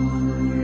아!